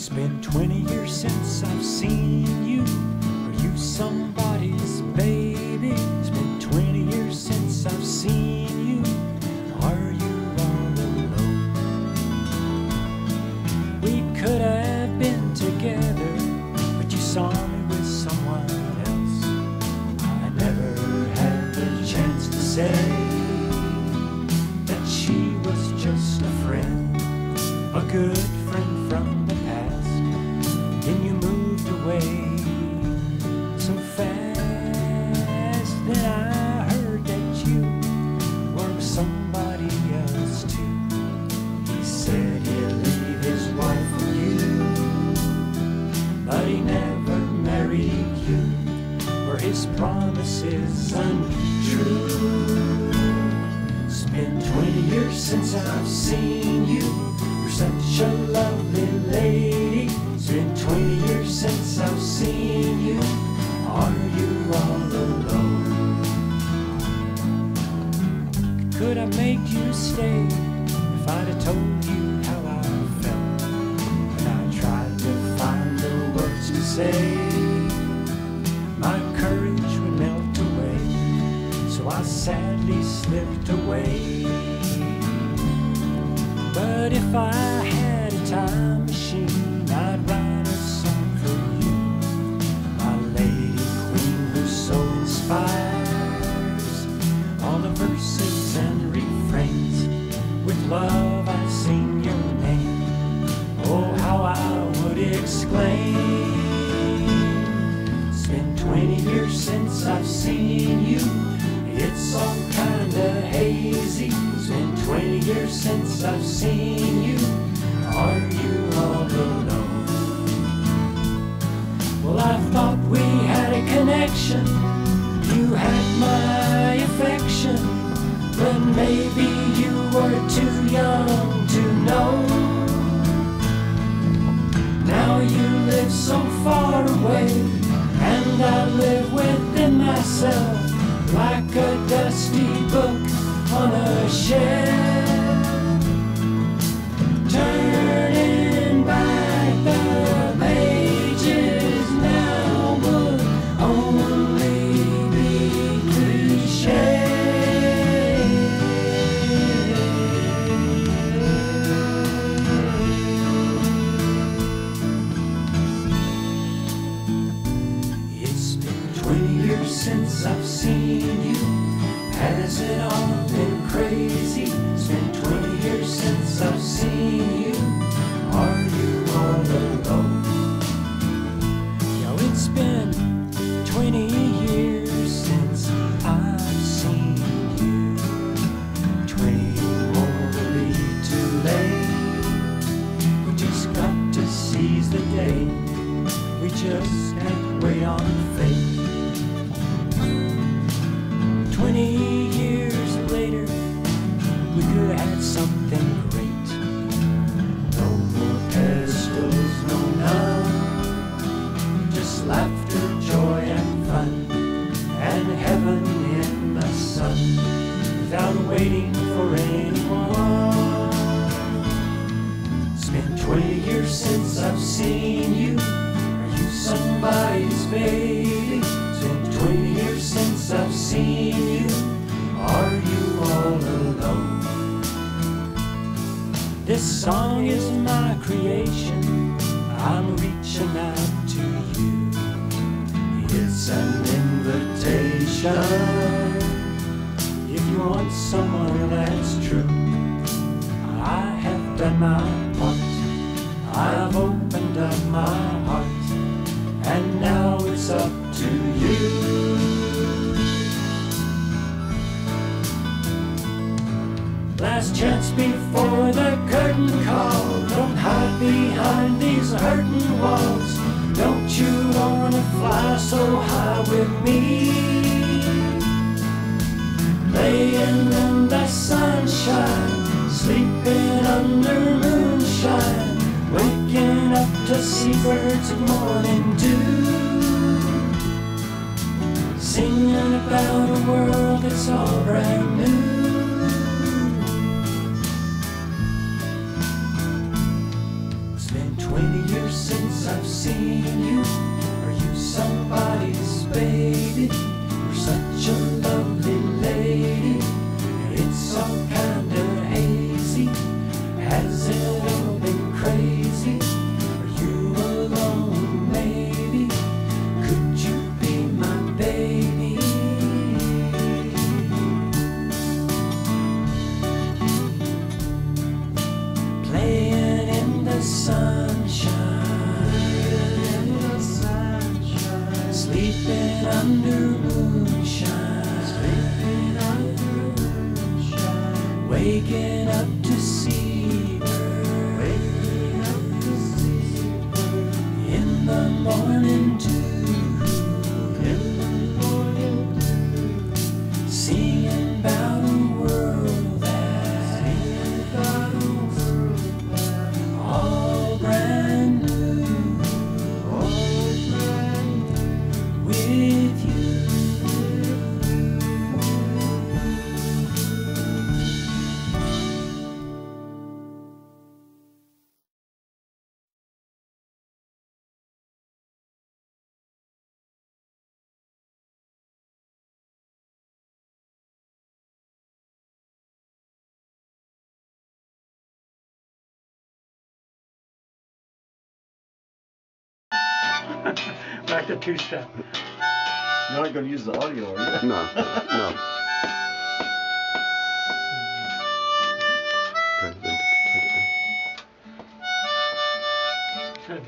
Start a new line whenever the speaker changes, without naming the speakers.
It's been 20 years since I've seen you. Are you somebody's baby? It's been 20 years since I've seen you. Are you all alone? We could have been together, but you saw me with someone else. I never had the chance to say that she was just a friend, a good since I've seen you. You're such a lovely lady. It's been 20 years since I've seen you. Are you all alone? Could I make you stay if I'd have told you how I felt? When I tried to find the words to say, my courage would melt away. So I sadly slipped away. But if I had a time machine, I'd write a song for you. My lady queen who so inspires all the verses and refrains. With love I sing your name. Oh, how I would exclaim. It's been 20 years since I've seen you. It's all kinda hazy. It's been 20 years since I've seen on a shelf. Turning back the pages now would only be cliche. It's been 20 years since I've seen you. Has it all been crazy? It's been 20 years since I've seen you. Are you all alone? Yo, it's been 20 years since I've seen you. 20 won't be too late. We just got to seize the day. We just can't wait on fate. Something great. No more pedestals, no none. Just laughter, joy, and fun. And heaven in the sun. Without waiting for anyone. It's been 20 years since I've seen you. Are you somebody's baby? This song is my creation. I'm reaching out to you. It's an invitation. If you want someone that's true, I have done my part. I've opened up my heart, and now it's up to you. Last chance before the curtain call. Don't hide behind these hurting walls. Don't you wanna fly so high with me? Laying in the sunshine, sleeping under moonshine, waking up to see birds of morning dew, baby? Waking up to see birds in the morning
Back to two step.
You're not going to use the audio, are you? No, no.